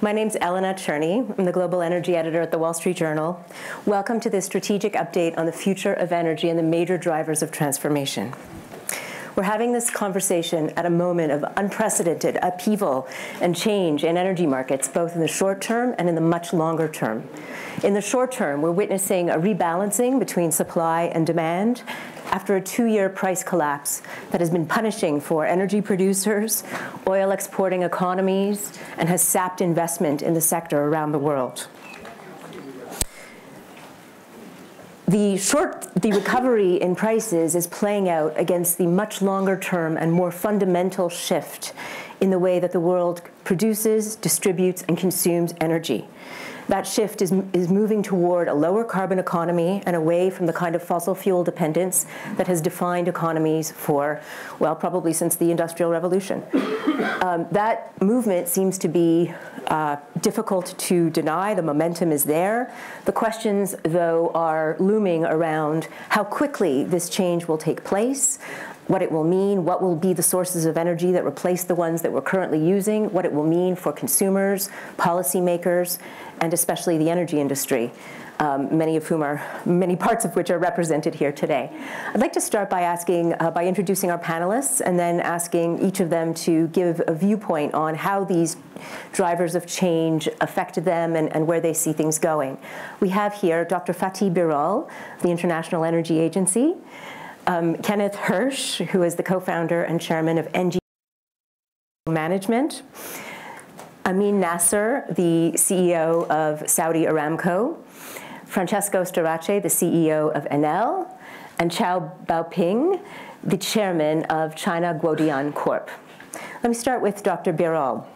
My name's Elena Cherney. I'm the global energy editor at the Wall Street Journal. Welcome to this strategic update on the future of energy and the major drivers of transformation. We're having this conversation at a moment of unprecedented upheaval and change in energy markets, both in the short term and in the much longer term. In the short term, we're witnessing a rebalancing between supply and demand after a two-year price collapse that has been punishing for energy producers, oil exporting economies, and has sapped investment in the sector around the world. The short, the recovery in prices is playing out against the much longer term and more fundamental shift in the way that the world produces, distributes, and consumes energy that shift is, is moving toward a lower carbon economy and away from the kind of fossil fuel dependence that has defined economies for, well, probably since the Industrial Revolution. Um, that movement seems to be uh, difficult to deny. The momentum is there. The questions, though, are looming around how quickly this change will take place, what it will mean, what will be the sources of energy that replace the ones that we're currently using, what it will mean for consumers, policymakers, and especially the energy industry, um, many of whom are, many parts of which are represented here today. I'd like to start by asking, uh, by introducing our panelists and then asking each of them to give a viewpoint on how these drivers of change affected them and, and where they see things going. We have here Dr. Fatih Birol, the International Energy Agency, um, Kenneth Hersh, who is the co-founder and chairman of NG Management, Amin Nasser, the CEO of Saudi Aramco, Francesco Starace, the CEO of Enel, and Qiao Baoping, the chairman of China Guodian Corp. Let me start with Dr. Birol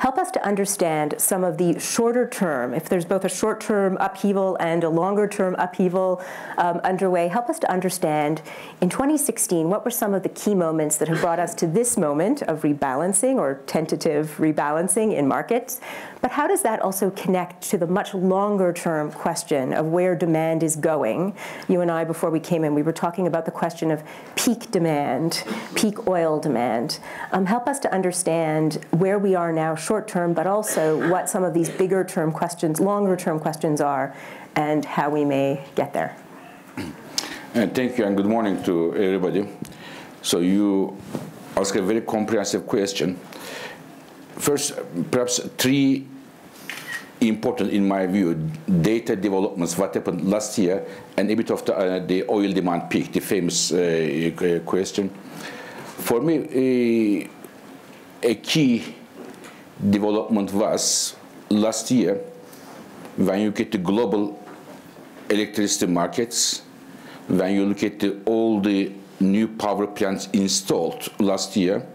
help us to understand some of the shorter term, if there's both a short term upheaval and a longer term upheaval um, underway, help us to understand in 2016 what were some of the key moments that have brought us to this moment of rebalancing or tentative rebalancing in markets. But how does that also connect to the much longer term question of where demand is going? You and I, before we came in, we were talking about the question of peak demand, peak oil demand. Um, help us to understand where we are now short term, but also what some of these bigger term questions, longer term questions are, and how we may get there. And thank you, and good morning to everybody. So you ask a very comprehensive question. First, perhaps three important, in my view, data developments, what happened last year, and a bit of the, uh, the oil demand peak, the famous uh, question. For me, uh, a key development was last year when you look at the global electricity markets, when you look at the, all the new power plants installed last year,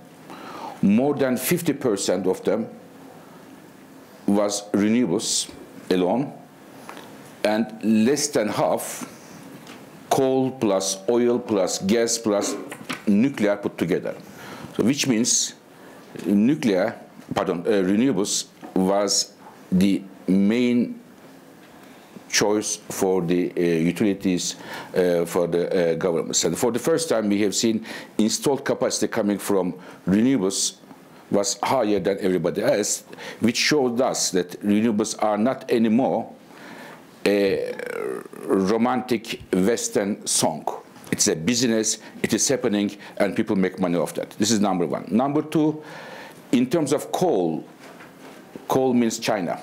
more than 50% of them was renewables alone, and less than half coal plus oil plus gas plus nuclear put together. So which means nuclear pardon, uh, renewables was the main choice for the uh, utilities uh, for the uh, governments. And for the first time, we have seen installed capacity coming from renewables was higher than everybody else, which showed us that renewables are not anymore a romantic Western song. It's a business, it is happening, and people make money off that. This is number one. Number two, in terms of coal, coal means China.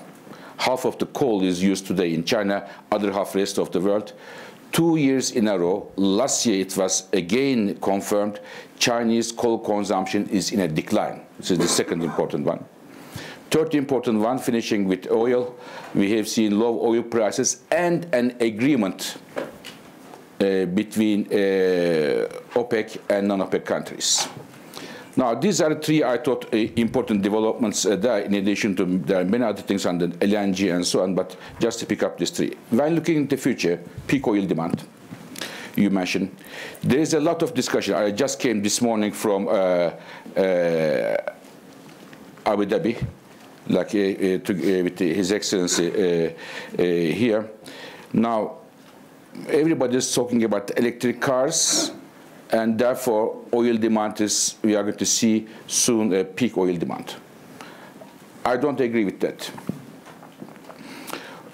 Half of the coal is used today in China, other half rest of the world. Two years in a row, last year it was again confirmed, Chinese coal consumption is in a decline. This is the second important one. Third important one, finishing with oil, we have seen low oil prices and an agreement uh, between uh, OPEC and non-OPEC countries. Now, these are three, I thought, uh, important developments uh, there, in addition to there are many other things on the LNG and so on, but just to pick up these three. When looking into the future, peak oil demand, you mentioned, there is a lot of discussion. I just came this morning from uh, uh Abu Dhabi, like uh, uh, with His Excellency here. Now, everybody is talking about electric cars, and therefore oil demand is, we are going to see soon a peak oil demand. I don't agree with that.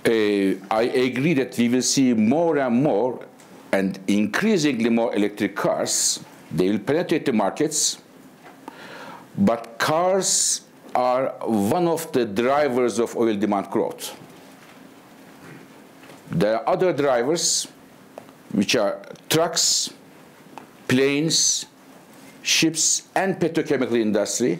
Uh, I agree that we will see more and more and increasingly more electric cars. They will penetrate the markets, but cars are one of the drivers of oil demand growth. There are other drivers, which are trucks, planes, ships, and petrochemical industry,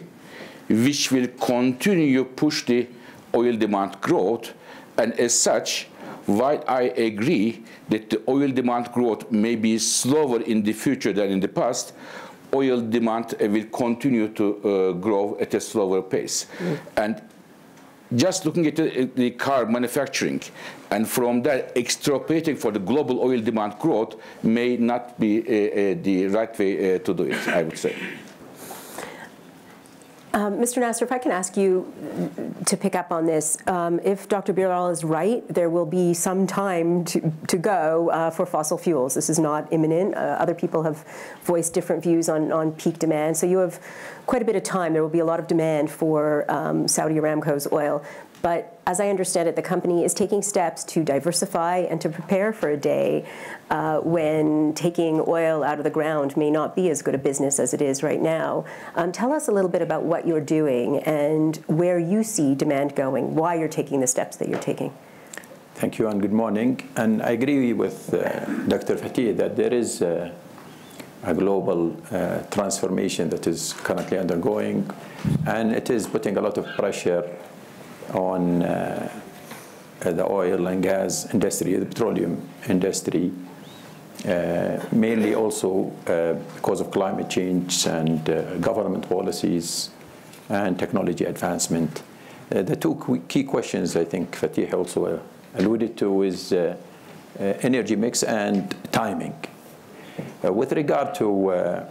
which will continue to push the oil demand growth. And as such, while I agree that the oil demand growth may be slower in the future than in the past, oil demand will continue to uh, grow at a slower pace. Mm. And just looking at the, car manufacturing and from that extrapolating for the global oil demand growth may not be uh, uh, the right way uh, to do it, I would say. Um, Mr. Nasser, if I can ask you to pick up on this, um, if Dr. Birol is right, there will be some time to, to go uh, for fossil fuels. This is not imminent. Uh, other people have voiced different views on, on peak demand. So you have quite a bit of time. There will be a lot of demand for um, Saudi Aramco's oil. But as I understand it, the company is taking steps to diversify and to prepare for a day uh, when taking oil out of the ground may not be as good a business as it is right now. Um, tell us a little bit about what you're doing and where you see demand going, why you're taking the steps that you're taking. Thank you and good morning. And I agree with uh, Dr. Fatih that there is a global uh, transformation that is currently undergoing, and it is putting a lot of pressure on uh, the oil and gas industry, the petroleum industry, mainly also uh, because of climate change and uh, government policies and technology advancement. Uh, the two key questions I think Fatih also uh, alluded to is energy mix and timing. with regard to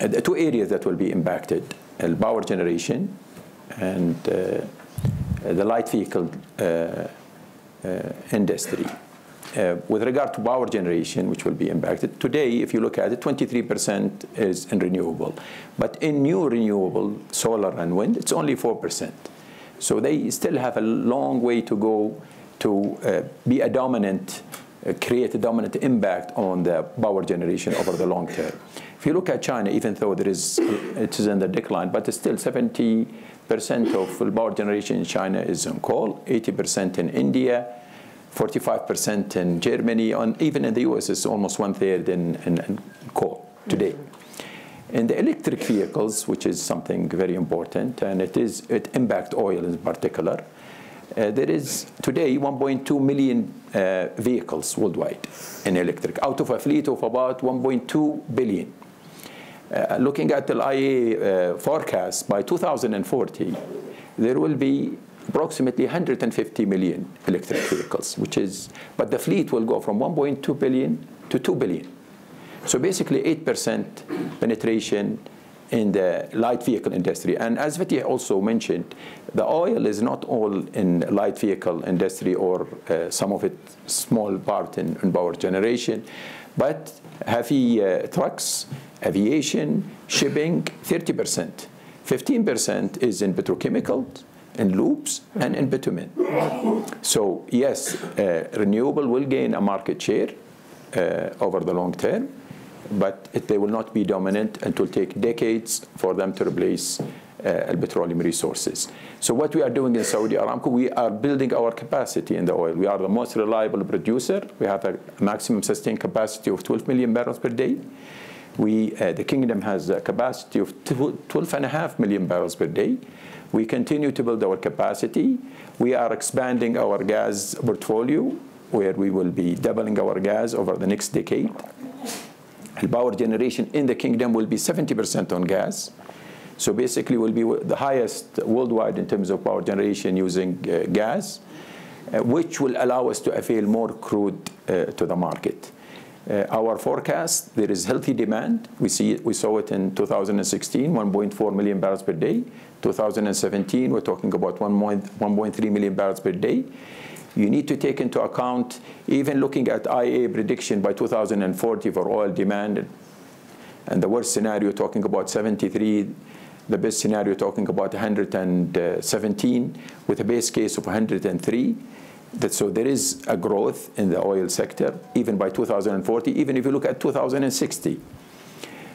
the two areas that will be impacted, power generation and uh, the light vehicle uh, uh, industry. Uh, with regard to power generation, which will be impacted, today, if you look at it, 23% is in renewable. But in new renewable, solar and wind, it's only 4%. So they still have a long way to go to uh, be a dominant, uh, create a dominant impact on the power generation over the long term. If you look at China, even though there is, it is in the decline, but still 70 percent of power generation in China is on coal, 80% in India, 45% in Germany, and even in the US, it's almost one third in, in, in coal today. In the electric vehicles, which is something very important, and it is it impact oil in particular, uh, there is today 1.2 million uh, vehicles worldwide in electric, out of a fleet of about 1.2 billion. Uh, looking at the IEA uh, forecast, by 2040, there will be approximately 150 million electric vehicles, which is, but the fleet will go from 1.2 billion to 2 billion. So basically 8% penetration in the light vehicle industry. And as Fatih also mentioned, the oil is not all in light vehicle industry or uh, some of it small part in, in power generation, but heavy uh, trucks, aviation, shipping, 30%. 15% is in petrochemicals, in lubes, and in bitumen. So yes, uh, renewable will gain a market share uh, over the long term, but it, they will not be dominant and it will take decades for them to replace uh, petroleum resources. So what we are doing in Saudi Aramco, we are building our capacity in the oil. We are the most reliable producer. We have a maximum sustained capacity of 12 million barrels per day. We, uh, the kingdom has a capacity of 12 and a half million barrels per day. We continue to build our capacity. We are expanding our gas portfolio, where we will be doubling our gas over the next decade. The power generation in the kingdom will be 70% on gas. So basically, we'll be the highest worldwide in terms of power generation using uh, gas, uh, which will allow us to avail more crude uh, to the market. Uh, our forecast, there is healthy demand. We see we saw it in 2016, 1.4 million barrels per day. 2017, we're talking about 1.3 million barrels per day. You need to take into account, even looking at IEA prediction by 2040 for oil demand, and the worst scenario, talking about 73 the best scenario talking about 117 with a base case of 103. That, so there is a growth in the oil sector, even by 2040, even if you look at 2060.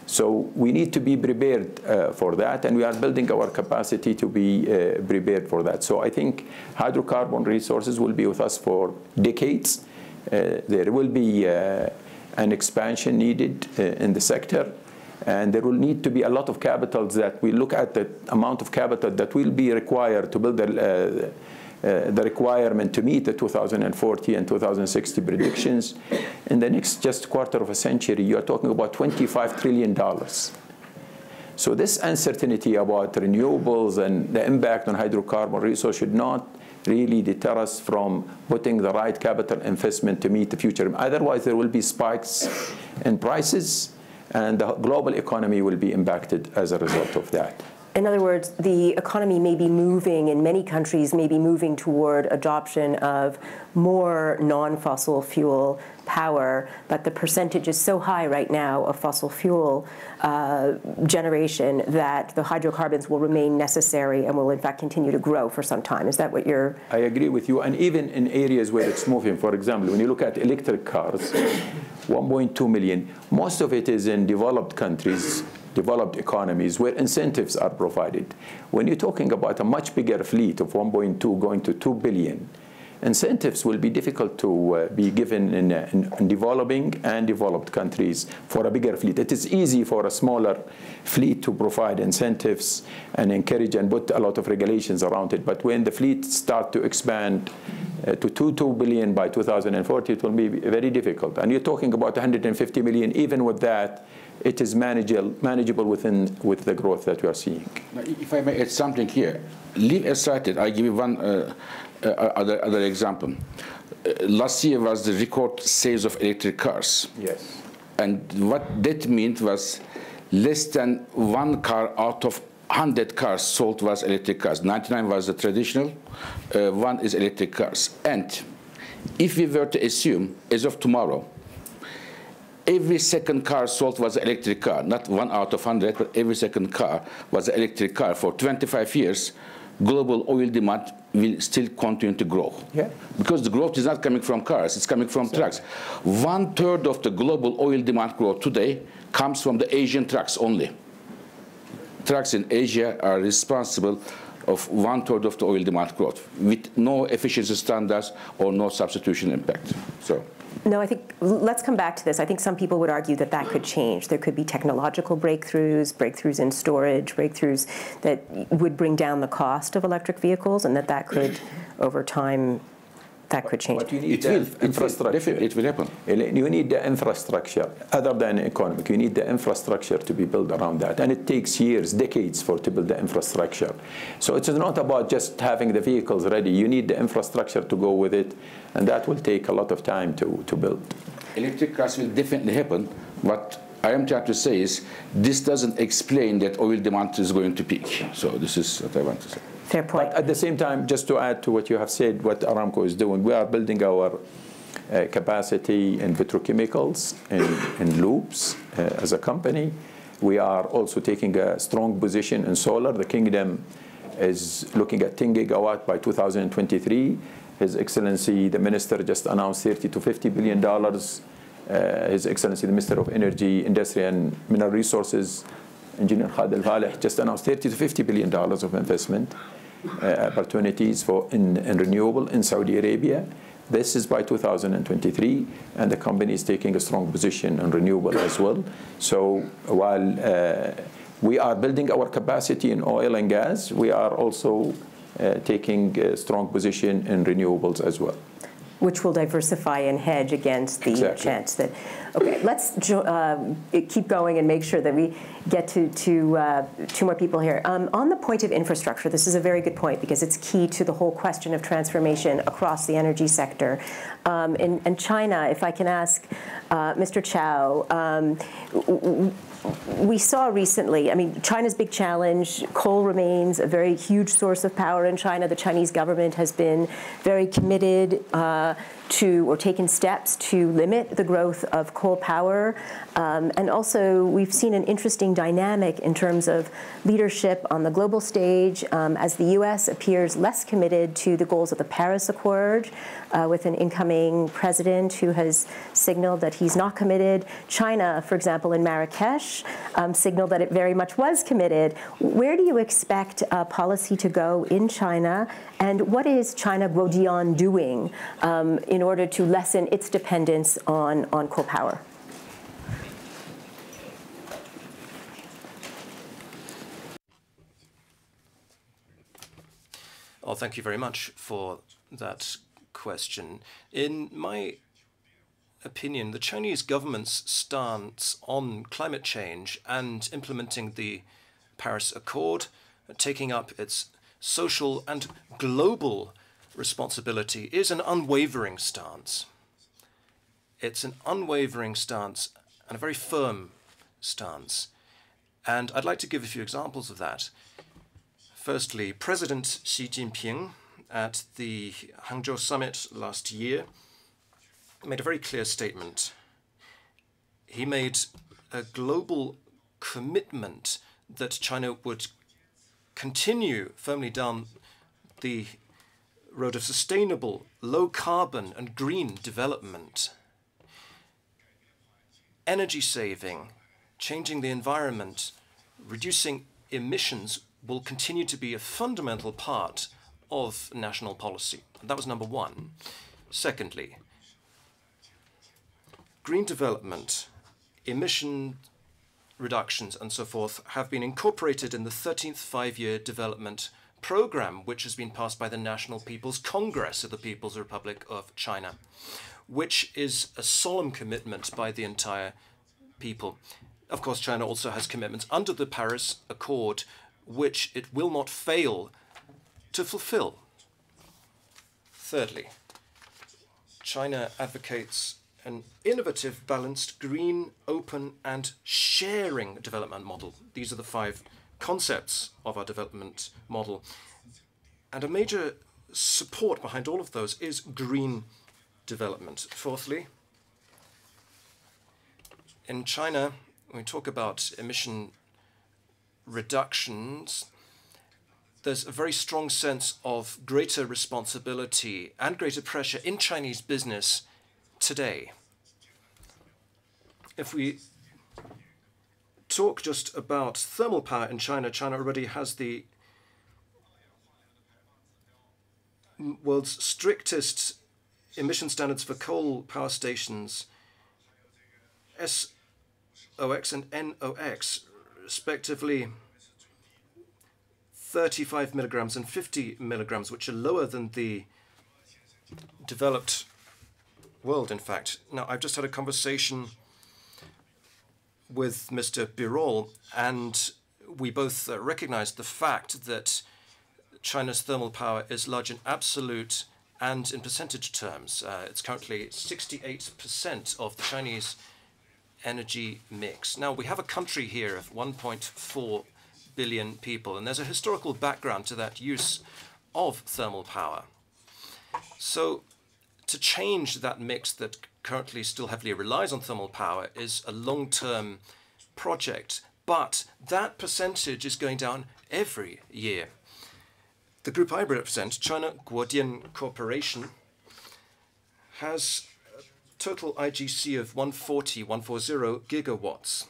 So we need to be prepared uh, for that, and we are building our capacity to be uh, prepared for that. So I think hydrocarbon resources will be with us for decades. Uh, there will be uh, an expansion needed uh, in the sector, and there will need to be a lot of capital that we look at the amount of capital that will be required to build the uh, Uh, the requirement to meet the 2040 and 2060 predictions. In the next just quarter of a century, you are talking about $25 trillion. So this uncertainty about renewables and the impact on hydrocarbon resource should not really deter us from putting the right capital investment to meet the future. Otherwise, there will be spikes in prices, and the global economy will be impacted as a result of that in other words, the economy may be moving in many countries, may be moving toward adoption of more non-fossil fuel power, but the percentage is so high right now of fossil fuel uh, generation that the hydrocarbons will remain necessary and will in fact continue to grow for some time. Is that what you're? I agree with you. And even in areas where it's moving, for example, when you look at electric cars, 1.2 million, most of it is in developed countries developed economies where incentives are provided. When you're talking about a much bigger fleet of 1.2 going to 2 billion, incentives will be difficult to uh, be given in, uh, in, in, developing and developed countries for a bigger fleet. It is easy for a smaller fleet to provide incentives and encourage and put a lot of regulations around it. But when the fleet start to expand uh, to 2, 2 billion by 2040, it will be very difficult. And you're talking about 150 million, even with that, it is manageable, manageable within with the growth that we are seeing. If I may add something here, leave aside it, I give you one uh, uh, other, other example. Uh, last year was the record sales of electric cars. Yes. And what that meant was less than one car out of 100 cars sold was electric cars. 99 was the traditional, uh, one is electric cars. And if we were to assume, as of tomorrow, every second car sold was an electric car, not one out of 100, but every second car was an electric car. For 25 years, global oil demand will still continue to grow. Yeah. Because the growth is not coming from cars, it's coming from trucks. One third of the global oil demand growth today comes from the Asian trucks only. Trucks in Asia are responsible of one third of the oil demand growth with no efficiency standards or no substitution impact. So. No, I think let's come back to this. I think some people would argue that that could change. There could be technological breakthroughs, breakthroughs in storage, breakthroughs that would bring down the cost of electric vehicles, and that that could, over time, that could change. But you need it will, infrastructure. It will, happen. You need the infrastructure, other than economic. You need the infrastructure to be built around that. And it takes years, decades for to build the infrastructure. So it's not about just having the vehicles ready. You need the infrastructure to go with it. And that will take a lot of time to, to build. Electric cars will definitely happen. What I am trying to say is this doesn't explain that oil demand is going to peak. So this is what I want to say. Fair point. But at the same time, just to add to what you have said, what Aramco is doing, we are building our uh, capacity in petrochemicals, in, in lubes uh, as a company. We are also taking a strong position in solar. The kingdom is looking at 10 gigawatt by 2023. His Excellency, the minister, just announced 30 to 50 billion dollars. Uh, His Excellency, the Minister of Energy, Industry and Mineral Resources, Engineer Khalid Al-Falih, just announced 30 to 50 billion dollars of investment opportunities for in, in renewable in Saudi Arabia. This is by 2023, and the company is taking a strong position on renewable as well. So while uh, we are building our capacity in oil and gas, we are also uh, taking a strong position in renewables as well which will diversify and hedge against the exactly. chance that. Okay, let's uh, keep going and make sure that we get to, to uh, two more people here. Um, on the point of infrastructure, this is a very good point because it's key to the whole question of transformation across the energy sector. Um, in, in, China, if I can ask uh, Mr. Qiao, um, we saw recently, I mean, China's big challenge, coal remains a very huge source of power in China. The Chinese government has been very committed uh, to or taken steps to limit the growth of coal power. Um, and also, we've seen an interesting dynamic in terms of leadership on the global stage um, as the U.S. appears less committed to the goals of the Paris Accord, uh, with an incoming president who has signaled that he's not committed. China, for example, in Marrakesh, um, signaled that it very much was committed. Where do you expect uh, policy to go in China, and what is China Guodian doing um, in order to lessen its dependence on, on coal power? Oh, thank you very much for that question. In my opinion, the Chinese government's stance on climate change and implementing the Paris Accord, taking up its social and global responsibility is an unwavering stance. It's an unwavering stance and a very firm stance. And I'd like to give a few examples of that. Firstly, President Xi Jinping at the Hangzhou summit last year made a very clear statement. He made a global commitment that China would continue firmly down the road of sustainable, low carbon, and green development. Energy saving, changing the environment, reducing emissions will continue to be a fundamental part of national policy. That was number one. Secondly, green development, emission reductions, and so forth have been incorporated in the 13th five-year development program, which has been passed by the National People's Congress of the People's Republic of China, which is a solemn commitment by the entire people. Of course, China also has commitments under the Paris Accord, which it will not fail to fulfill. Thirdly, China advocates an innovative, balanced, green, open, and sharing development model. These are the five concepts of our development model. And a major support behind all of those is green development. Fourthly, in China, when we talk about emission reductions, there's a very strong sense of greater responsibility and greater pressure in Chinese business today. If we talk just about thermal power in China, China already has the world's strictest emission standards for coal power stations, SOX and NOx, respectively 35 milligrams and 50 milligrams, which are lower than the developed world, in fact. Now, I've just had a conversation with Mr. Birol, and we both uh, recognized the fact that China's thermal power is large in absolute and in percentage terms. Uh, it's currently 68% of the Chinese energy mix. Now, we have a country here of 1.4 billion people, and there's a historical background to that use of thermal power. So, to change that mix that currently still heavily relies on thermal power is a long-term project, but that percentage is going down every year. The group I represent, China Guodian Corporation, has a total IGC of 140, 140 gigawatts.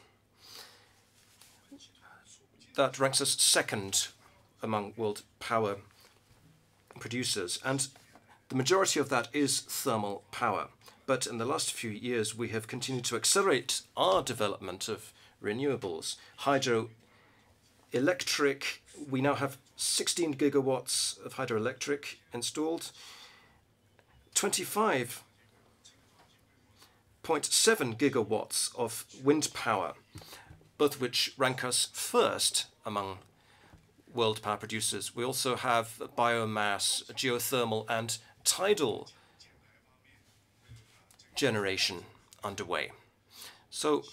That ranks us second among world power producers, and the majority of that is thermal power. But in the last few years, we have continued to accelerate our development of renewables. Hydroelectric, we now have 16 gigawatts of hydroelectric installed, 25.7 gigawatts of wind power, both which rank us first among world power producers. We also have biomass, geothermal, and tidal generation underway. So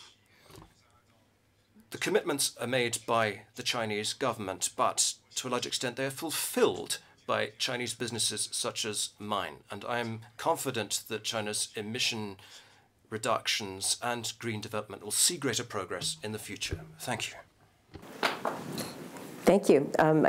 the commitments are made by the Chinese government, but to a large extent they are fulfilled by Chinese businesses such as mine. And I am confident that China's emission reductions and green development will see greater progress in the future. Thank you. Thank you. Um,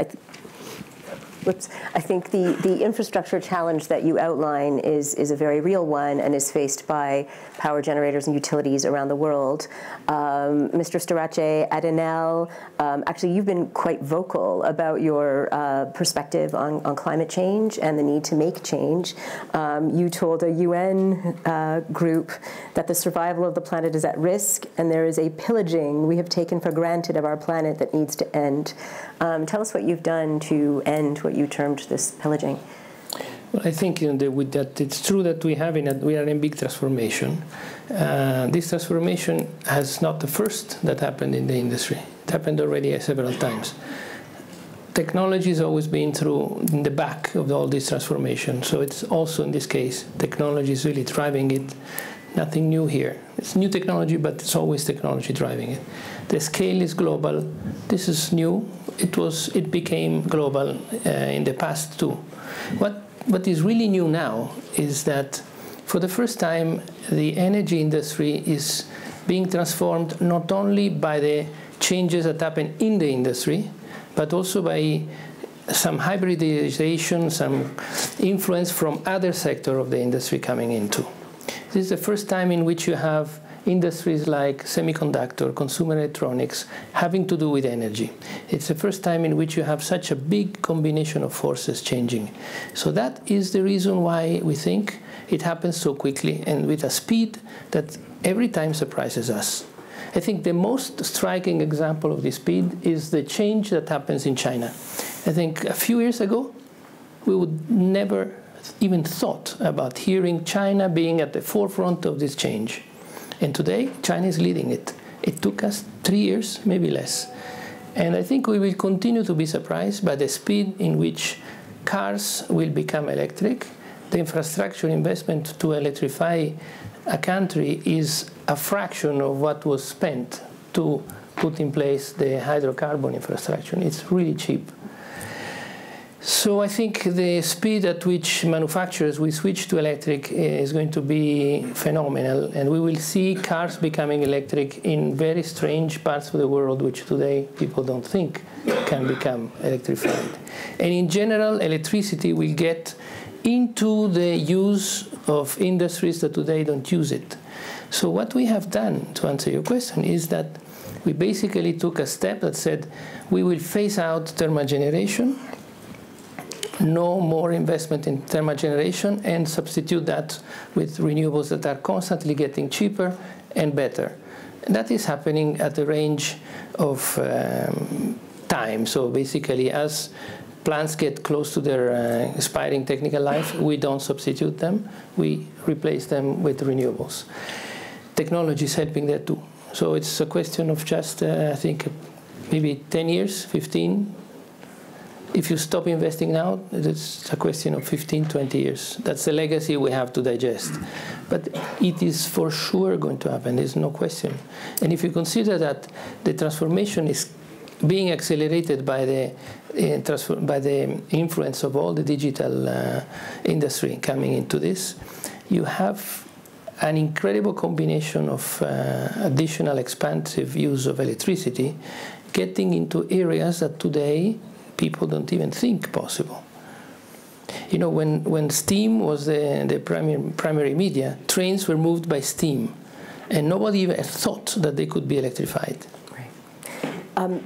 Whoops. I think the, the infrastructure challenge that you outline is, is a very real one and is faced by power generators and utilities around the world. Um, Mr. Starace at Enel, um, actually, you've been quite vocal about your uh, perspective on, on climate change and the need to make change. Um, you told a UN uh, group that the survival of the planet is at risk and there is a pillaging we have taken for granted of our planet that needs to end. Um, tell us what you've done to end what you termed this pillaging. Well, I think you know, that, that, it's true that we have in a, we are in big transformation. Uh, this transformation has not the first that happened in the industry. It happened already several times. Technology has always been through in the back of all this transformation. So it's also in this case, technology is really driving it. Nothing new here. It's new technology, but it's always technology driving it. The scale is global. This is new. It was. It became global uh, in the past too. What what is really new now is that for the first time the energy industry is being transformed not only by the changes that happen in the industry, but also by some hybridization, some influence from other sector of the industry coming into. This is the first time in which you have industries like semiconductor, consumer electronics, having to do with energy. It's the first time in which you have such a big combination of forces changing. So that is the reason why we think it happens so quickly and with a speed that every time surprises us. I think the most striking example of this speed is the change that happens in China. I think a few years ago, we would never even thought about hearing China being at the forefront of this change. And today, China is leading it. It took us three years, maybe less. And I think we will continue to be surprised by the speed in which cars will become electric. The infrastructure investment to electrify a country is a fraction of what was spent to put in place the hydrocarbon infrastructure. It's really cheap. So I think the speed at which manufacturers will switch to electric eh, is going to be phenomenal, and we will see cars becoming electric in very strange parts of the world, which today people don't think can become electrified. And in general, electricity will get into the use of industries that today don't use it. So what we have done, to answer your question, is that we basically took a step that said we will phase out thermal generation no more investment in thermal generation and substitute that with renewables that are constantly getting cheaper and better. And that is happening at the range of um, time. So basically, as plants get close to their uh, expiring technical life, we don't substitute them. We replace them with renewables. Technology is helping there too. So it's a question of just, uh, I think, maybe 10 years, 15, if you stop investing now, it's a question of 15, 20 years. That's the legacy we have to digest. But it is for sure going to happen, there's no question. And if you consider that the transformation is being accelerated by the, uh, by the influence of all the digital uh, industry coming into this, you have an incredible combination of uh, additional expansive use of electricity getting into areas that today people don't even think possible. You know, when, when steam was the, the primary, primary media, trains were moved by steam, and nobody even thought that they could be electrified. Right. Um,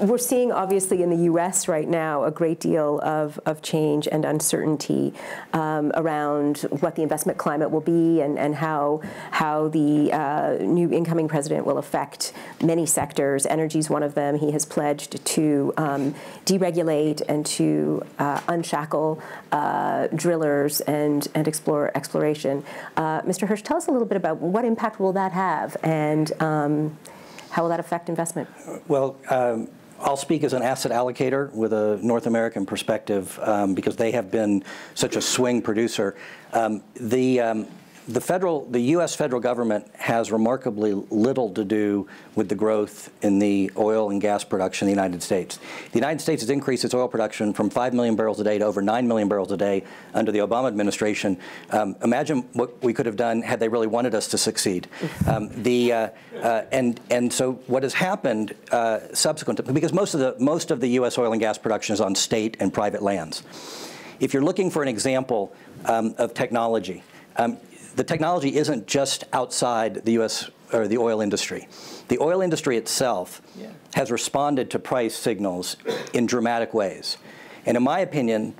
we're seeing obviously in the US right now a great deal of, of change and uncertainty um, around what the investment climate will be and, and how, how the uh, new incoming president will affect many sectors. Energy is one of them. He has pledged to um, deregulate and to uh, unshackle uh, drillers and, and explore exploration. Uh, Mr. Hersh, tell us a little bit about what impact will that have and um, how will that affect investment? Well, um, I'll speak as an asset allocator with a North American perspective um, because they have been such a swing producer. Um, the um, the federal, the U.S. federal government has remarkably little to do with the growth in the oil and gas production in the United States. The United States has increased its oil production from 5 million barrels a day to over 9 million barrels a day under the Obama administration. Um, imagine what we could have done had they really wanted us to succeed. Um, the, uh, uh, and, and so what has happened uh, subsequent to, because most of, the, most of the U.S. oil and gas production is on state and private lands. If you're looking for an example um, of technology, um, the technology isn't just outside the U.S. or the oil industry. The oil industry itself yeah. has responded to price signals in dramatic ways. And in my opinion,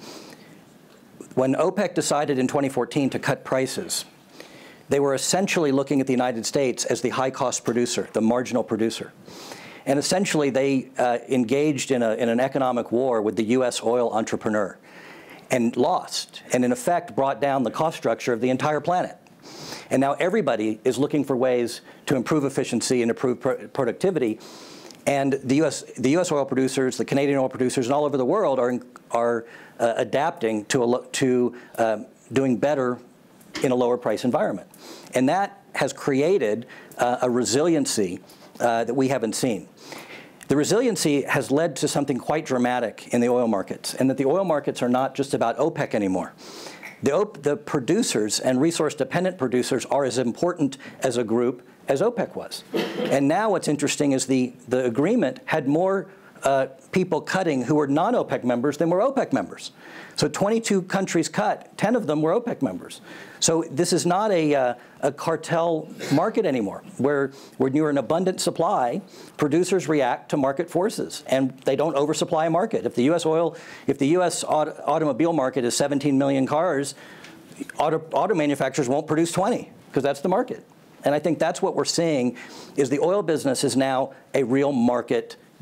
when OPEC decided in 2014 to cut prices, they were essentially looking at the United States as the high-cost producer, the marginal producer. And essentially, they uh, engaged in, a, in an economic war with the U.S. oil entrepreneur and lost, and in effect brought down the cost structure of the entire planet. And now everybody is looking for ways to improve efficiency and improve productivity. And the U.S. the U.S. oil producers, the Canadian oil producers, and all over the world are are uh, adapting to a, to uh, doing better in a lower price environment, and that has created uh, a resiliency uh, that we haven't seen. The resiliency has led to something quite dramatic in the oil markets, and that the oil markets are not just about OPEC anymore. The, the producers and resource-dependent producers are as important as a group as OPEC was. And now what's interesting is the, the agreement had more uh, people cutting who were non-OPEC members than were OPEC members. So 22 countries cut, 10 of them were OPEC members. So this is not a, uh, a cartel market anymore, where when you're in abundant supply, producers react to market forces, and they don't oversupply a market. If the U.S. oil, if the U.S. Auto, automobile market is 17 million cars, auto, auto manufacturers won't produce 20, because that's the market. And I think that's what we're seeing is the oil business is now a real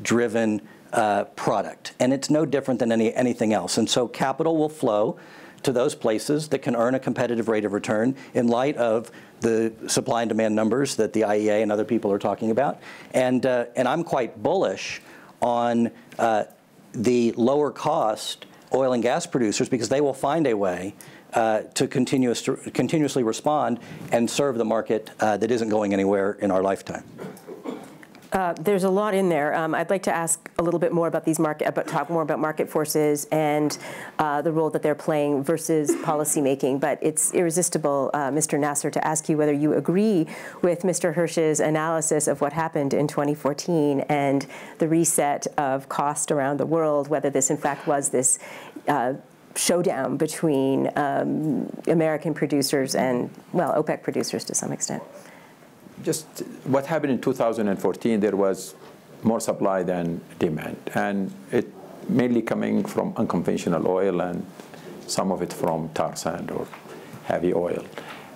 market-driven uh, product. And it's no different than any, anything else. And so capital will flow to those places that can earn a competitive rate of return in light of the supply and demand numbers that the IEA and other people are talking about. And, uh, and I'm quite bullish on uh, the lower cost oil and gas producers because they will find a way uh, to continuous, continuously respond and serve the market uh, that isn't going anywhere in our lifetime. Uh, there's a lot in there. Um, I'd like to ask a little bit more about these market, about talk more about market forces and uh, the role that they're playing versus policymaking. But it's irresistible, uh, Mr. Nasser, to ask you whether you agree with Mr. Hersh's analysis of what happened in 2014 and the reset of cost around the world. Whether this, in fact, was this uh, showdown between um, American producers and, well, OPEC producers to some extent just what happened in 2014, there was more supply than demand. And it mainly coming from unconventional oil and some of it from tar sand or heavy oil.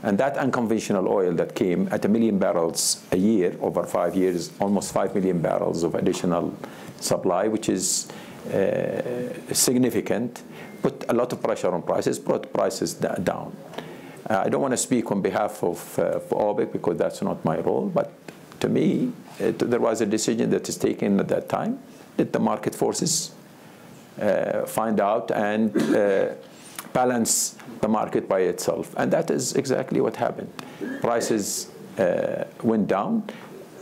And that unconventional oil that came at a million barrels a year over five years, almost five million barrels of additional supply, which is uh, significant, put a lot of pressure on prices, brought prices down. Uh, I don't want to speak on behalf of, uh, OPEC because that's not my role, but to me, it, there was a decision that is taken at that time. Let the market forces uh, find out and uh, balance the market by itself. And that is exactly what happened. Prices uh, went down.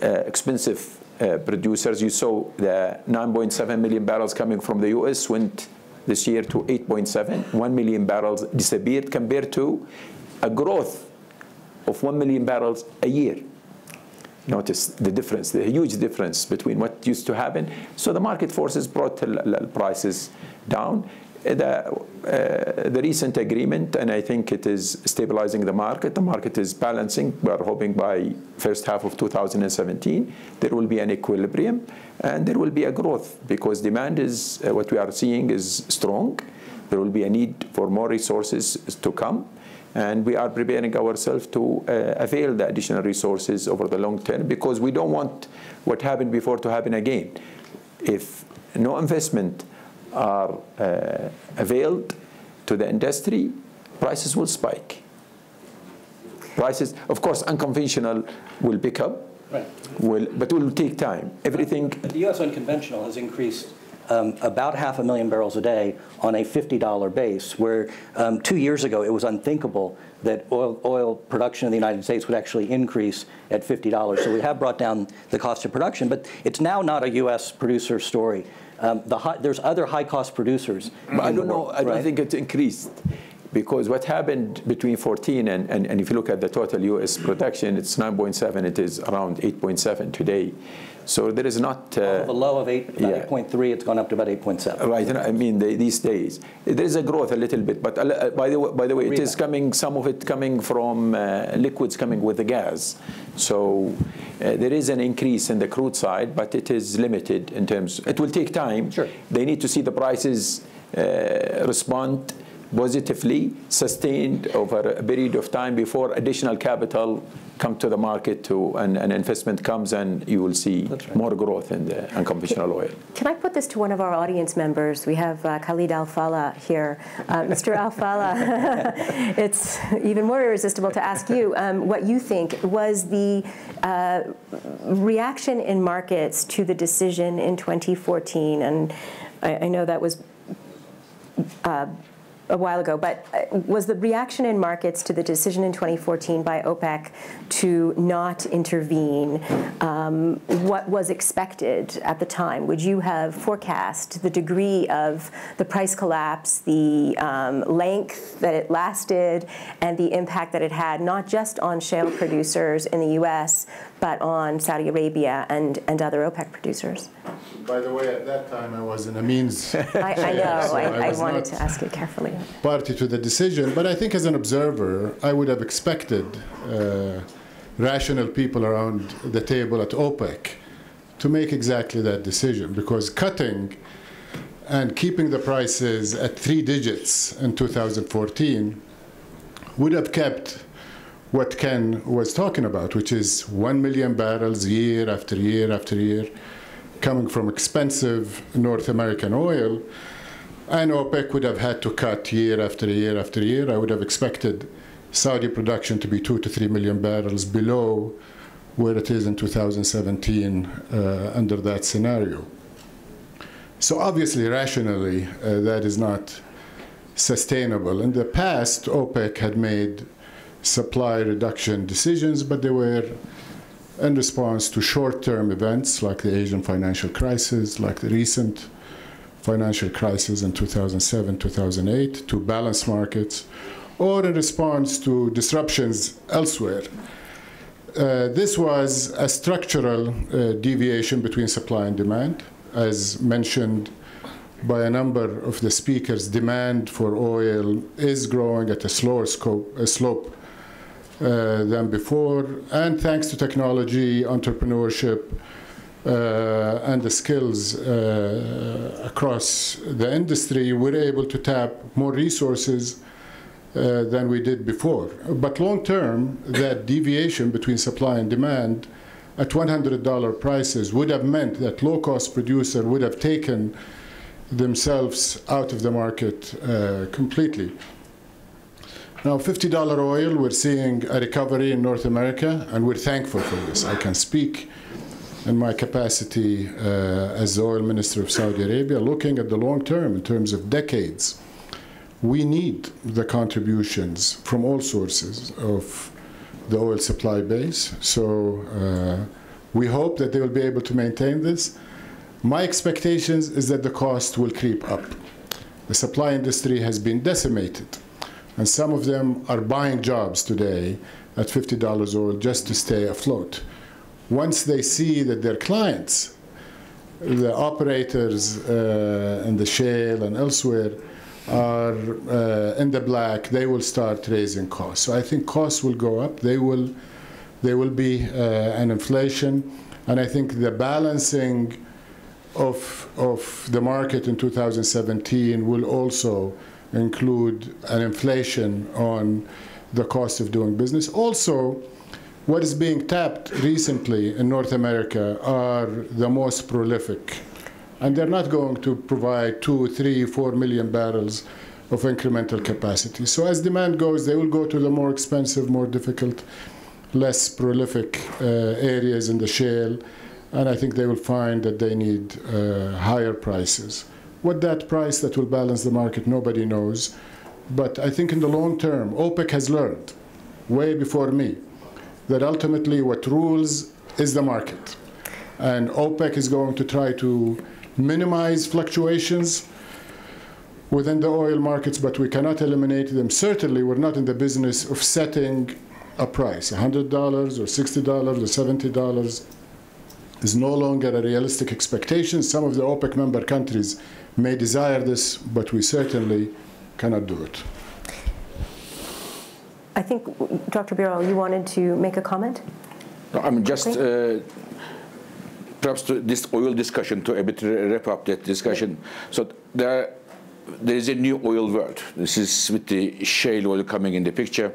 Uh, expensive producers, you saw the 9.7 million barrels coming from the U.S. went this year to 8.7. 1 million barrels disappeared compared to a growth of 1 million barrels a year. Notice the difference, the huge difference between what used to happen. So the market forces brought prices down. The, uh, the recent agreement, and I think it is stabilizing the market. The market is balancing. We are hoping by first half of 2017 there will be an equilibrium and there will be a growth because demand is uh, what we are seeing is strong. There will be a need for more resources to come. And we are preparing ourselves to uh, avail the additional resources over the long term because we don't want what happened before to happen again. If no investment are uh, availed to the industry, prices will spike. Prices, of course, unconventional will pick up, right. will, but it will take time. Everything. But the U.S. unconventional has increased um, about half a million barrels a day on a $50 base, where um, two years ago it was unthinkable that oil, oil production in the United States would actually increase at $50. So we have brought down the cost of production, but it's now not a U.S. producer story. Um, the high, there's other high-cost producers. I don't know. I don't right? think it's increased because what happened between 14 and, and, and if you look at the total U.S. production, it's 9.7. It is around 8.7 today. So there is not a uh, low of 8, about yeah. 8.3, it's gone up to about 8.7. right. I mean, the, these days there is a growth a little bit, but uh, by the way, by the way, it is coming. Some of it coming from uh, liquids coming with the gas. So uh, there is an increase in the crude side, but it is limited in terms. It will take time. Sure. They need to see the prices uh, respond positively, sustained over a period of time before additional capital come to the market to and, and investment comes and you will see right. more growth in the unconventional oil. Can I put this to one of our audience members? We have uh, Khalid Al-Falih here. Uh, Mr. Al-Falih, it's even more irresistible to ask you um, what you think was the uh, reaction in markets to the decision in 2014, and I, I know that was uh, a while ago, but uh, was the reaction in markets to the decision in 2014 by OPEC to not intervene um, what was expected at the time? Would you have forecast the degree of the price collapse, the um, length that it lasted, and the impact that it had not just on shale producers in the U.S., but on Saudi Arabia and, and other OPEC producers? By the way, at that time I was in a means I, I know, So I, I I wanted to ask you carefully. party to the decision, but I think as an observer, I would have expected uh, rational people around the table at OPEC to make exactly that decision because cutting and keeping the prices at three digits in 2014 would have kept what Ken was talking about, which is 1 million barrels year after year after year coming from expensive North American oil. And OPEC would have had to cut year after year after year. I would have expected Saudi production to be 2 to 3 million barrels below where it is in 2017 uh, under that scenario. So obviously, rationally, uh, that is not sustainable. In the past, OPEC had made supply reduction decisions, but they were in response to short-term events like the Asian financial crisis, like the recent financial crisis in 2007, 2008, to balance markets, or in response to disruptions elsewhere. Uh, this was a structural uh, deviation between supply and demand. As mentioned by a number of the speakers, demand for oil is growing at a slower scope, a slope uh, than before. And thanks to technology, entrepreneurship, uh, and the skills uh, across the industry, we're able to tap more resources uh, than we did before. But long term, that deviation between supply and demand at $100 prices would have meant that low cost producer would have taken themselves out of the market uh, completely. Now, $50 oil, we're seeing a recovery in North America, and we're thankful for this. I can speak in my capacity uh, as the oil minister of Saudi Arabia, looking at the long term in terms of decades. We need the contributions from all sources of the oil supply base. So uh, we hope that they will be able to maintain this. My expectations is that the cost will creep up. The supply industry has been decimated, and some of them are buying jobs today at $50 oil just to stay afloat. Once they see that their clients, the operators uh, in the shale and elsewhere, are uh, in the black, they will start raising costs. So I think costs will go up. They will, there will be uh, an inflation, and I think the balancing of of the market in 2017 will also include an inflation on the cost of doing business. Also, what is being tapped recently in North America are the most prolific and they're not going to provide two, three, four million barrels of incremental capacity. So as demand goes, they will go to the more expensive, more difficult, less prolific uh, areas in the shale, and I think they will find that they need uh, higher prices. What that price that will balance the market, nobody knows. But I think in the long term, OPEC has learned, way before me, that ultimately what rules is the market. And OPEC is going to try to minimize fluctuations within the oil markets, but we cannot eliminate them. Certainly, we're not in the business of setting a price. $100 or $60 or $70 is no longer a realistic expectation. Some of the OPEC member countries may desire this, but we certainly cannot do it. I think, Dr. Birol, you wanted to make a comment? No, I mean, just uh, perhaps to this oil discussion to a bit wrap up that discussion. So there, there is a new oil world. This is with the shale oil coming in the picture.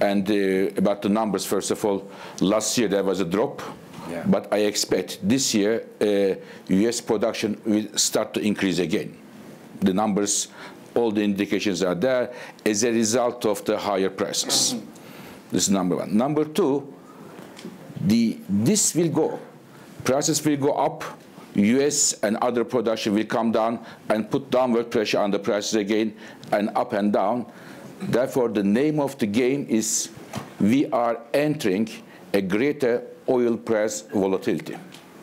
And uh, about the numbers, first of all, last year there was a drop. Yeah. But I expect this year uh, U.S. production will start to increase again. The numbers all the indications are there as a result of the higher prices. This is number one. Number two, the, this will go. Prices will go up. U.S. and other production will come down and put downward pressure on the prices again and up and down. Therefore, the name of the game is we are entering a greater oil price volatility.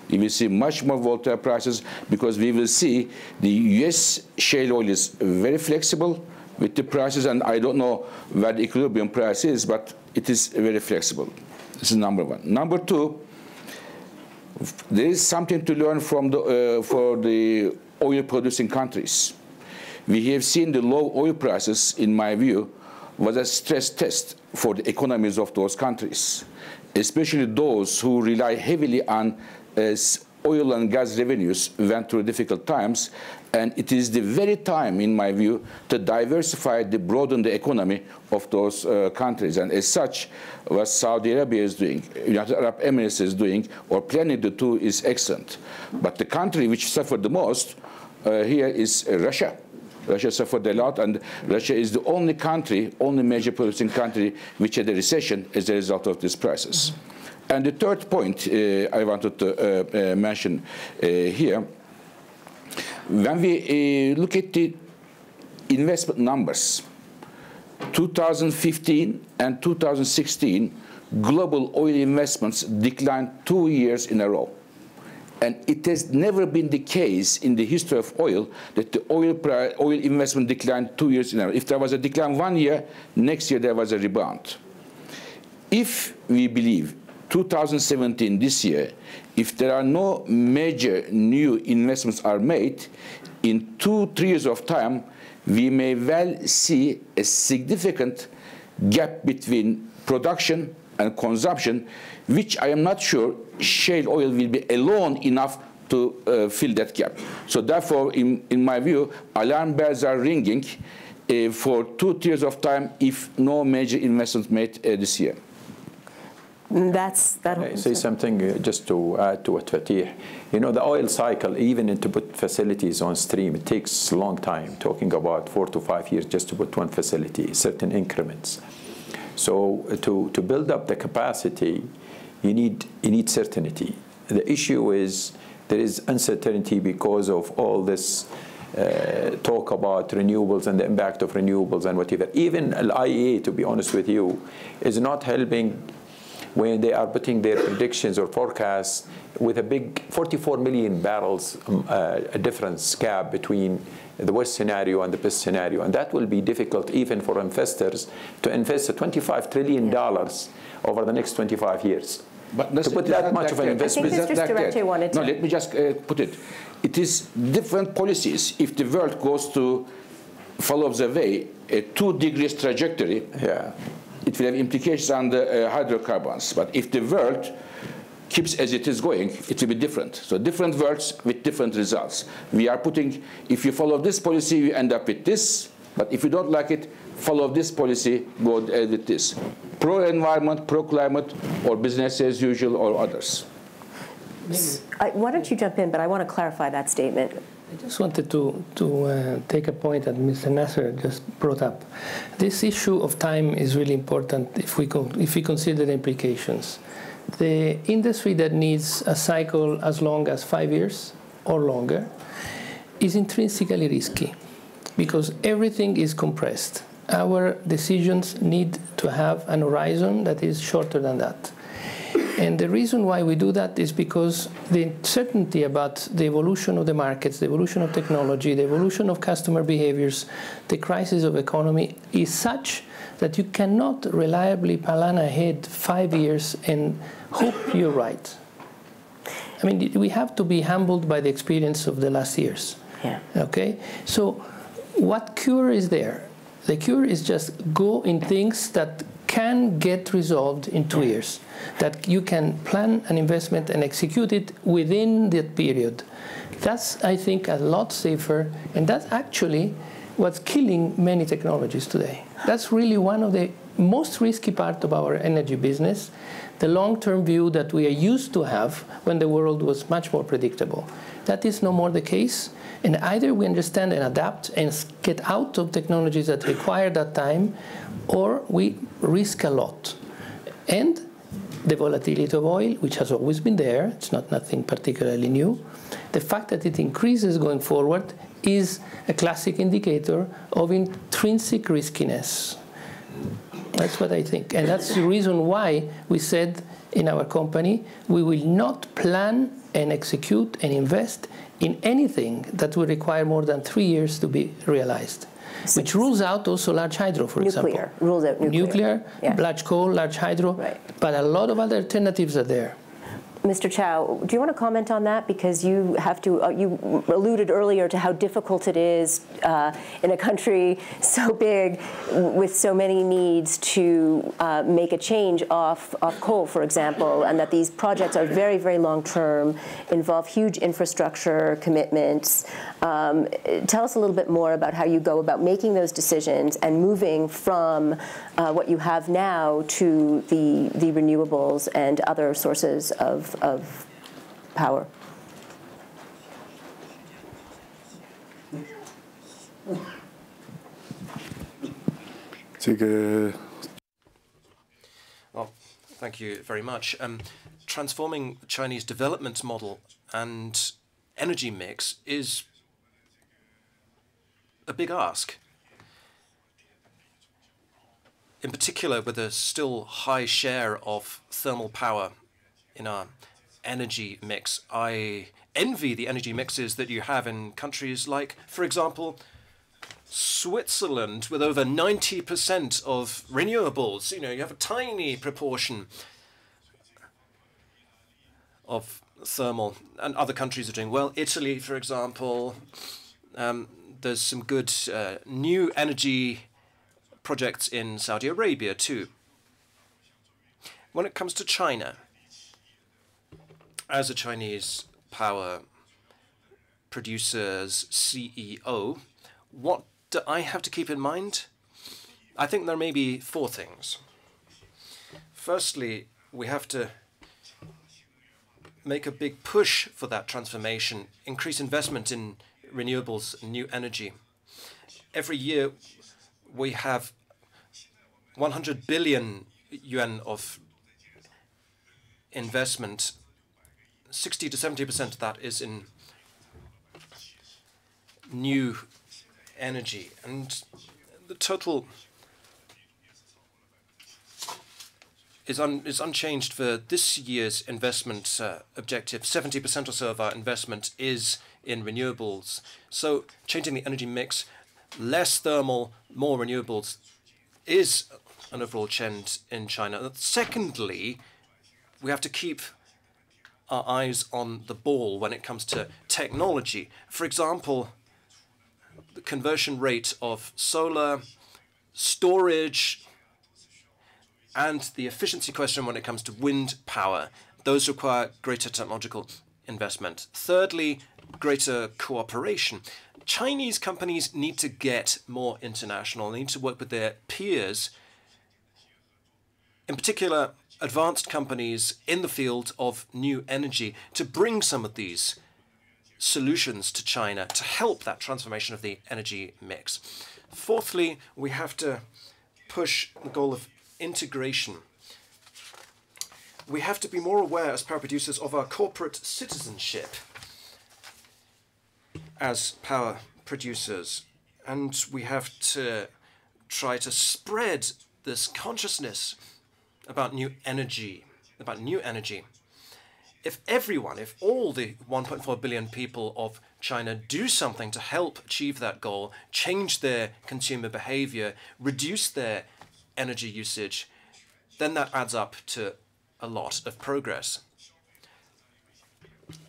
You will see much more volatile prices because we will see the U.S. shale oil is very flexible with the prices, and I don't know where the equilibrium price is, but it is very flexible. This is number one. Number two, there is something to learn from the, uh, for the oil-producing countries. We have seen the low oil prices, in my view, was a stress test for the economies of those countries, especially those who rely heavily on as oil and gas revenues went through difficult times, and it is the very time, in my view, to diversify, to broaden the economy of those uh, countries. And as such, what Saudi Arabia is doing, United Arab Emirates is doing, or planning to do is excellent. But the country which suffered the most uh, here is uh, Russia. Russia suffered a lot, and Russia is the only country, only major producing country, which had a recession as a result of this prices. Mm -hmm. And the third point uh, I wanted to uh, uh, mention here, when we look at the investment numbers, 2015 and 2016, global oil investments declined two years in a row. And it has never been the case in the history of oil that the oil, oil investment declined two years in a row. If there was a decline one year, next year there was a rebound. If we believe 2017, this year, if there are no major new investments are made, in two, three years of time, we may well see a significant gap between production and consumption, which I am not sure shale oil will be alone enough to uh, fill that gap. So therefore, in, in my view, alarm bells are ringing uh, for two years of time if no major investments made uh, this year. That's that. I say something uh, just to add to what Fatih. You know, the oil cycle, even to put facilities on stream, it takes a long time. Talking about four to five years just to put one facility, certain increments. So to to build up the capacity, you need you need certainty. The issue is there is uncertainty because of all this uh, talk about renewables and the impact of renewables and whatever. Even IEA, to be honest with you, is not helping when they are putting their predictions or forecasts with a big 44 million barrels um, uh, a difference gap between the worst scenario and the best scenario. And that will be difficult even for investors to invest $25 trillion over the next 25 years. But to put that, that much of an investment. I think Mr. Director wanted to. No, let me just uh, put it. It is different policies. If the world goes to follow the way, a two degrees trajectory, yeah it will have implications on the uh, hydrocarbons. But if the world keeps as it is going, it will be different. So different worlds with different results. We are putting, if you follow this policy, you end up with this. But if you don't like it, follow this policy, go with this. Pro-environment, pro-climate, or business as usual, or others. I, why don't you jump in, but I want to clarify that statement. I just wanted to, to uh, take a point that Mr. Nasser just brought up. This issue of time is really important if we, if we consider the implications. The industry that needs a cycle as long as five years or longer is intrinsically risky because everything is compressed. Our decisions need to have an horizon that is shorter than that. And the reason why we do that is because the uncertainty about the evolution of the markets, the evolution of technology, the evolution of customer behaviors, the crisis of economy is such that you cannot reliably plan ahead five years and hope you're right. I mean, we have to be humbled by the experience of the last years. Yeah. Okay? So, what cure is there? The cure is just go in things that can get resolved in two years, that you can plan an investment and execute it within that period. That's, I think, a lot safer, and that's actually what's killing many technologies today. That's really one of the most risky part of our energy business, the long-term view that we are used to have when the world was much more predictable. That is no more the case. And either we understand and adapt and get out of technologies that require that time, or we risk a lot. And the volatility of oil, which has always been there, it's not nothing particularly new. The fact that it increases going forward is a classic indicator of intrinsic riskiness. That's what I think. And that's the reason why we said in our company we will not plan and execute and invest in anything that will require more than three years to be realized. Which rules out also large hydro, for nuclear. example. Rules out nuclear. Nuclear, Yeah. large coal, large hydro. Right. But a lot of other alternatives are there. Mr. Qiao, do you want to comment on that? Because you have to, uh, you alluded earlier to how difficult it is uh, in a country so big with so many needs to uh, make a change off, off coal, for example, and that these projects are very, very long term, involve huge infrastructure commitments. Um, tell us a little bit more about how you go about making those decisions and moving from uh, what you have now to the, the renewables and other sources of, of power. Well, thank you very much. Um, transforming the Chinese development model and energy mix is a big ask. In particular, with a still high share of thermal power in our energy mix, I envy the energy mixes that you have in countries like, for example, Switzerland with over 90% of renewables. You know, you have a tiny proportion of thermal, and other countries are doing well. Italy, for example, um, there's some good uh, new energy projects in Saudi Arabia too. When it comes to China, as a Chinese power producer's CEO, what do I have to keep in mind? I think there may be four things. Firstly, we have to make a big push for that transformation, increase investment in renewables new energy. Every year, we have 100 billion yuan of investment. 60 to 70% of that is in new energy. And the total is, un, is unchanged for this year's investment uh, objective. 70% or so of our investment is in renewables. So changing the energy mix, less thermal, more renewables, is an overall trend in China. Secondly, we have to keep our eyes on the ball when it comes to technology. For example, the conversion rate of solar, storage, and the efficiency question when it comes to wind power. Those require greater technological investment. Thirdly, greater cooperation. Chinese companies need to get more international, they need to work with their peers, in particular, advanced companies in the field of new energy, to bring some of these solutions to China to help that transformation of the energy mix. Fourthly, we have to push the goal of integration. we have to be more aware as power producers of our corporate citizenship as power producers. And we have to try to spread this consciousness about new energy, about new energy. If everyone, if all the 1.4 billion people of China do something to help achieve that goal, change their consumer behavior, reduce their energy usage, then that adds up to a lot of progress.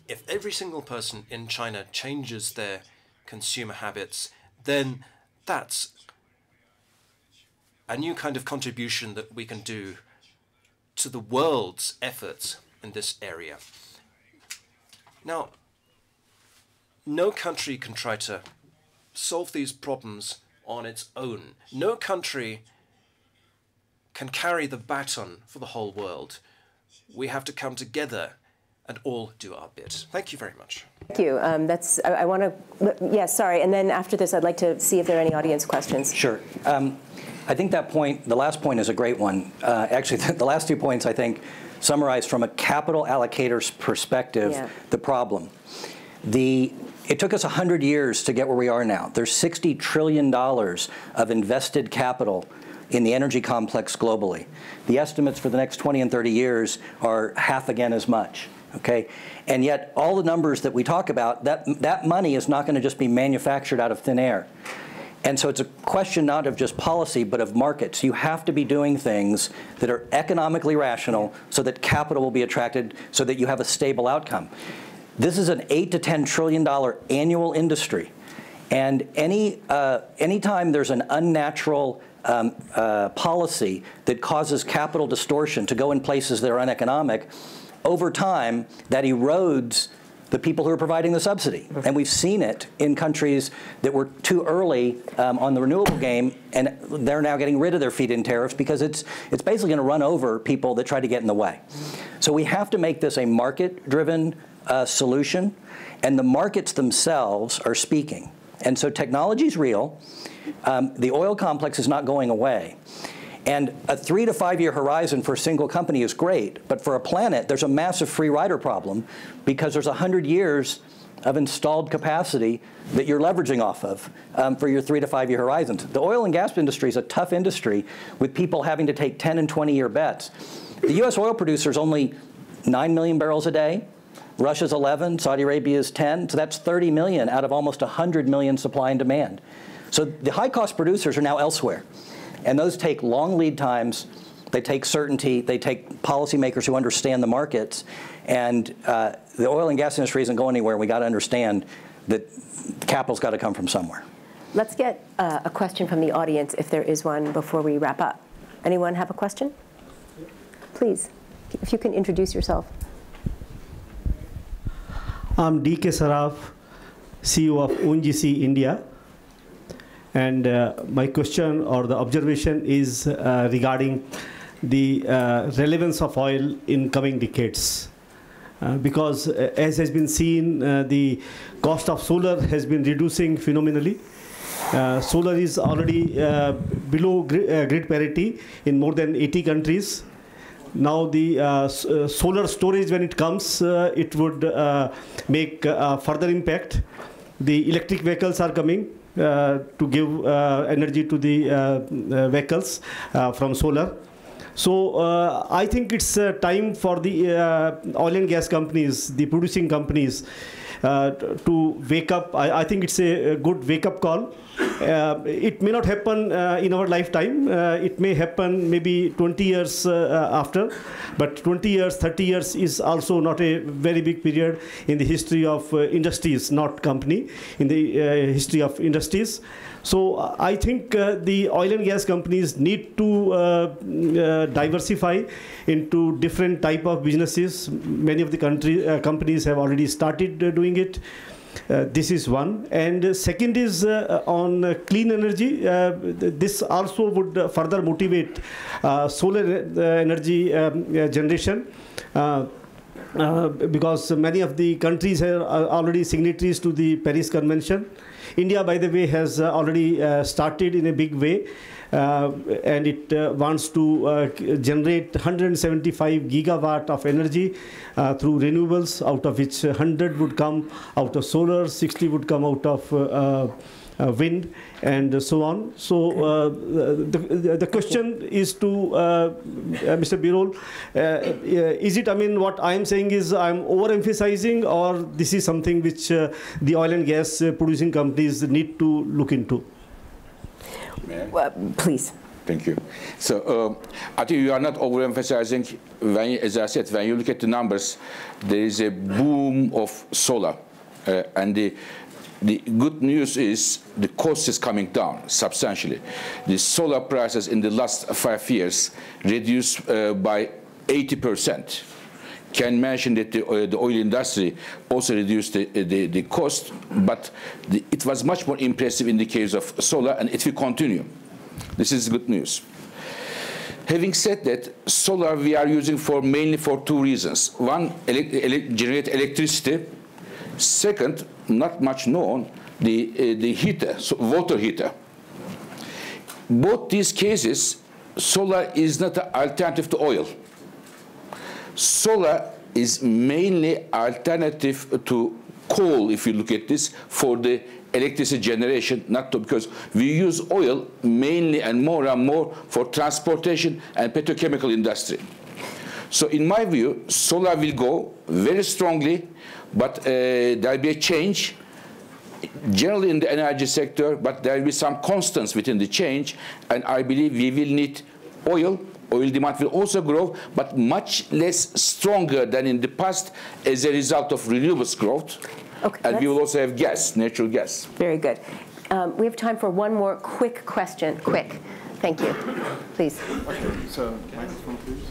If every single person in China changes their consumer habits, then that's a new kind of contribution that we can do to the world's efforts in this area. Now, no country can try to solve these problems on its own. No country can carry the baton for the whole world we have to come together and all do our bit. Thank you very much. Thank you. Um, that's. I, I want to. Yeah, sorry. And then after this, I'd like to see if there are any audience questions. Sure. Um, I think that point, the last point, is a great one. Uh, actually, the, the last two points, I think, summarize from a capital allocator's perspective yeah. the problem. The it took us 100 years to get where we are now. There's $60 trillion of invested capital in the energy complex globally. The estimates for the next 20 and 30 years are half again as much. Okay, and yet all the numbers that we talk about, that that money is not going to just be manufactured out of thin air. And so it's a question not of just policy, but of markets. You have to be doing things that are economically rational so that capital will be attracted so that you have a stable outcome. This is an 8 to 10 trillion dollar annual industry. And any uh, anytime there's an unnatural um, uh, policy that causes capital distortion to go in places that are uneconomic, over time, that erodes the people who are providing the subsidy. And we've seen it in countries that were too early um, on the renewable game, and they're now getting rid of their feed-in tariffs because it's, it's basically going to run over people that try to get in the way. So we have to make this a market-driven uh, solution, and the markets themselves are speaking. And so technology is real. Um, the oil complex is not going away. And a three to five year horizon for a single company is great, but for a planet, there's a massive free rider problem because there's 100 years of installed capacity that you're leveraging off of um, for your three to five year horizons. The oil and gas industry is a tough industry with people having to take 10 and 20 year bets. The US oil producer is only 9 million barrels a day. Russia's 11, Saudi Arabia is 10, so that's 30 million out of almost 100 million supply and demand. So the high cost producers are now elsewhere. And those take long lead times, they take certainty, they take policymakers who understand the markets. And uh, the oil and gas industry isn't going anywhere. We got to understand that capital's got to come from somewhere. Let's get uh, a question from the audience, if there is one, before we wrap up. Anyone have a question? Please, if you can introduce yourself. I'm DK Sarraf, CEO of ONGC India. And uh, my question or the observation is uh, regarding the uh, relevance of oil in coming decades. Uh, because uh, as has been seen, uh, the cost of solar has been reducing phenomenally. solar is already below grid, grid parity in more than 80 countries now the solar storage when it comes it would make further impact the electric vehicles are coming to give uh, energy to the uh, vehicles from solar. So I think it's time for the oil and gas companies, the producing companies, uh, Uh, to wake up. I, I, think it's a, a good wake up call. Uh, it may not happen uh, in our lifetime. Uh, it may happen maybe 20 years uh, after, but 20 years, 30 years is also not a very big period in the history of industries, not company, in the history of industries. So uh, I think uh, the oil and gas companies need to uh, uh diversify into different type of businesses. Many of the country uh, companies have already started uh, doing it. this is one. And second is on clean energy. this also would further motivate solar energy um, generation. Uh, because many of the countries are already signatories to the Paris Convention. India, by the way, has uh, already uh, started in a big way. uh, and it uh, wants to uh, generate 175 gigawatt of energy uh, through renewables, out of which 100 would come out of solar, 60 would come out of wind, and so on. So uh, the, the, the question is to uh, Mr. Birol, is it, I mean, what I'm saying is I'm overemphasizing or this is something which the oil and gas producing companies need to look into? Uh, please. Thank you. So uh, I think you are not overemphasizing. When, as I said, when you look at the numbers, there is a boom of solar, uh, and the the good news is the cost is coming down substantially. The solar prices in the last five years reduced uh, by 80 percent. Can mention that the, uh, the, oil industry also reduced the, the, the cost, but the, it was much more impressive in the case of solar, and it will continue. This is good news. Having said that, solar we are using for mainly for two reasons. One, ele ele generate electricity. Second, not much known, the, uh, the heater, so water heater. Both these cases, solar is not an alternative to oil. Solar is mainly alternative to coal, if you look at this, for the electricity generation, not to, because we use oil mainly and more and more for transportation and petrochemical industry. So in my view, solar will go very strongly, but uh, there'll be a change generally in the energy sector, but there will be some constants within the change, and I believe we will need oil. Oil demand will also grow, but much less stronger than in the past as a result of renewables growth. Okay, and we will also have gas, natural gas. Very good. Um, we have time for one more quick question. Quick. Thank you. Please. Okay, so microphone, please.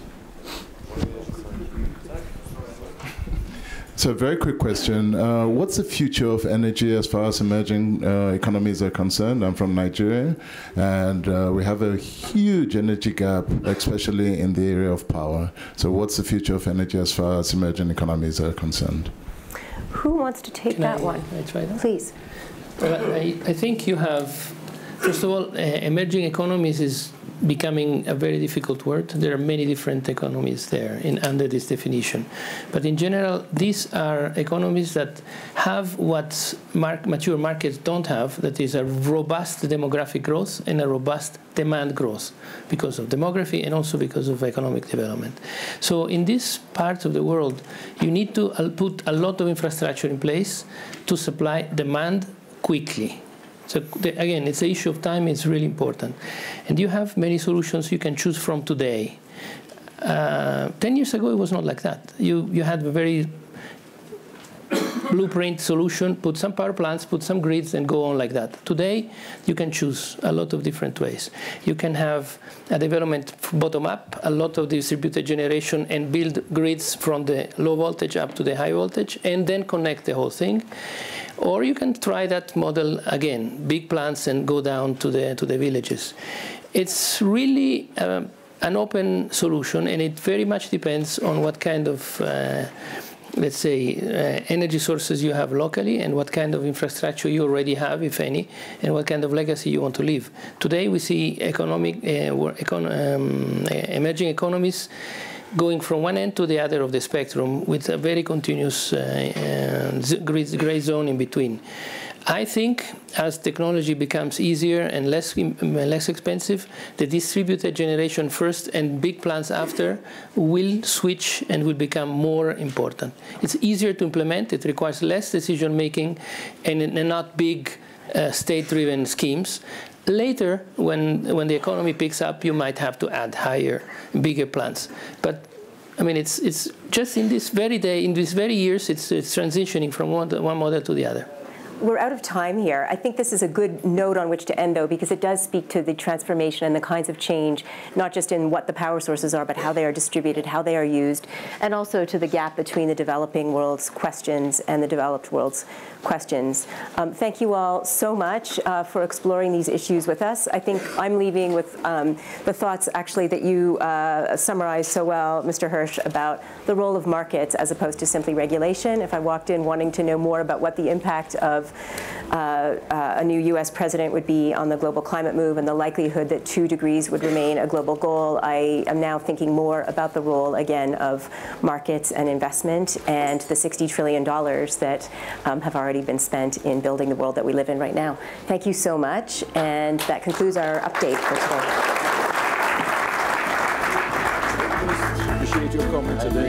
So, very quick question. Uh, what's the future of energy as far as emerging uh, economies are concerned? I'm from Nigeria, and uh, we have a huge energy gap, especially in the area of power. So, what's the future of energy as far as emerging economies are concerned? Who wants to take Can that I, one? I try that? Please. Well, I, I think you have, first of all, uh, emerging economies is becoming a very difficult word. There are many different economies there in, under this definition. But in general, these are economies that have what mature markets don't have, that is a robust demographic growth and a robust demand growth because of demography and also because of economic development. So in this part of the world, you need to uh, put a lot of infrastructure in place to supply demand quickly so the, again, it's the issue of time is really important. And you have many solutions you can choose from today. Uh, 10 years ago, it was not like that. You, you had a very blueprint solution, put some power plants, put some grids, and go on like that. Today, you can choose a lot of different ways. You can have a development bottom up, a lot of distributed generation, and build grids from the low voltage up to the high voltage, and then connect the whole thing. Or you can try that model again, big plants and go down to the, to the villages. It's really uh, an open solution, and it very much depends on what kind of uh, let's say, uh, energy sources you have locally and what kind of infrastructure you already have, if any, and what kind of legacy you want to leave. Today we see economic, uh, econ um, emerging economies going from one end to the other of the spectrum with a very continuous uh, uh, gray zone in between. I think as technology becomes easier and less, less expensive, the distributed generation first and big plants after will switch and will become more important. It's easier to implement, it requires less decision making and, and not big uh, state-driven schemes. Later, when, when the economy picks up, you might have to add higher, bigger plants. But I mean, it's, it's just in this very day, in these very years, it's, it's transitioning from one, one model to the other we're out of time here. I think this is a good note on which to end, though, because it does speak to the transformation and the kinds of change, not just in what the power sources are, but how they are distributed, how they are used, and also to the gap between the developing world's questions and the developed world's questions. Um, thank you all so much uh, for exploring these issues with us. I think I'm leaving with um, the thoughts, actually, that you uh, summarized so well, Mr. Hersh, about the role of markets as opposed to simply regulation. If I walked in wanting to know more about what the impact of uh, uh, a new US president would be on the global climate move and the likelihood that two degrees would remain a global goal, I am now thinking more about the role, again, of markets and investment and the $60 trillion that um, have already been spent in building the world that we live in right now. Thank you so much, and that concludes our update for today. Appreciate your today.